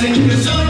sing the song.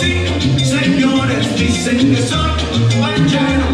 sí, señores, dicen que son pancheros.